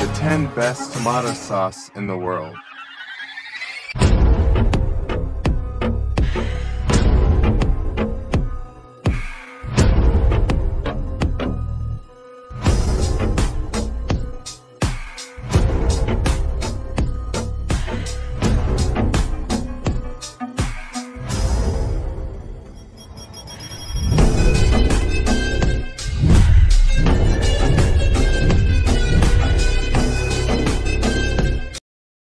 the 10 best tomato sauce in the world.